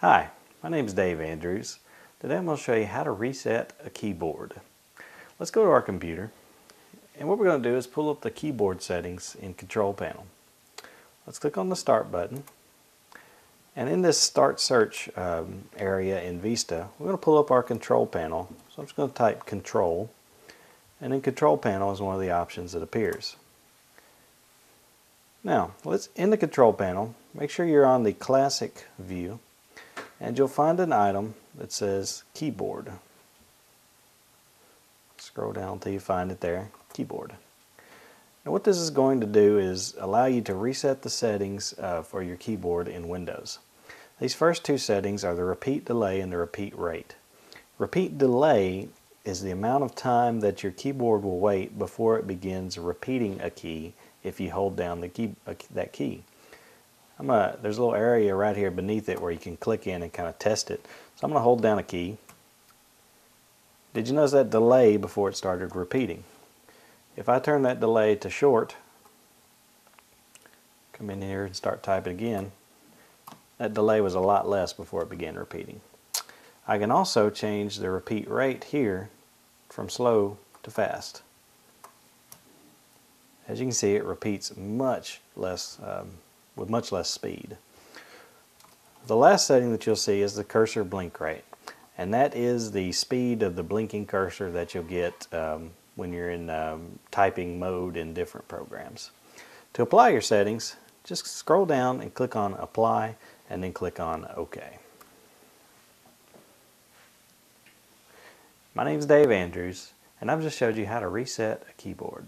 Hi, my name is Dave Andrews. Today I'm going to show you how to reset a keyboard. Let's go to our computer and what we're going to do is pull up the keyboard settings in Control Panel. Let's click on the Start button and in this Start Search um, area in Vista we're going to pull up our Control Panel. So I'm just going to type Control and then Control Panel is one of the options that appears. Now, let's in the control panel, make sure you're on the classic view and you'll find an item that says keyboard. Scroll down until you find it there, keyboard. Now what this is going to do is allow you to reset the settings uh, for your keyboard in Windows. These first two settings are the repeat delay and the repeat rate. Repeat delay is the amount of time that your keyboard will wait before it begins repeating a key if you hold down the key, uh, that key. I'm a, there's a little area right here beneath it where you can click in and kind of test it. So I'm going to hold down a key. Did you notice that delay before it started repeating? If I turn that delay to short, come in here and start typing again, that delay was a lot less before it began repeating. I can also change the repeat rate here from slow to fast. As you can see, it repeats much less, um, with much less speed. The last setting that you'll see is the cursor blink rate. And that is the speed of the blinking cursor that you'll get um, when you're in um, typing mode in different programs. To apply your settings, just scroll down and click on Apply and then click on OK. My name is Dave Andrews and I've just showed you how to reset a keyboard.